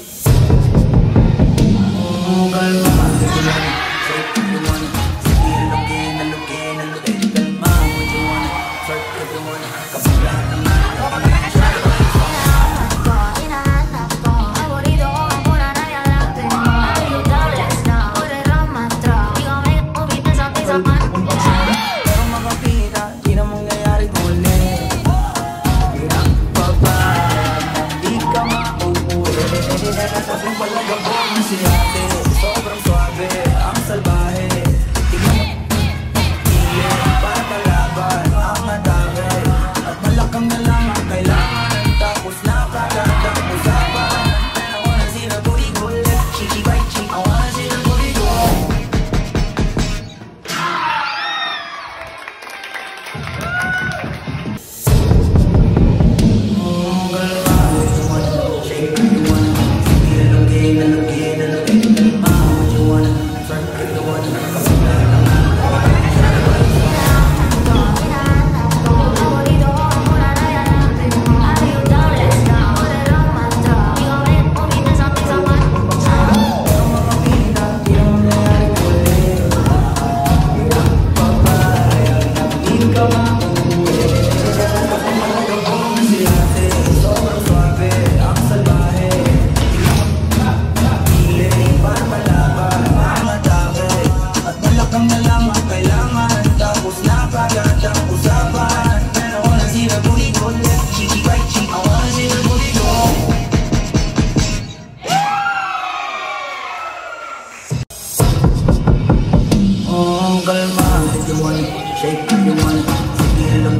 Thank. from the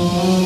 Oh.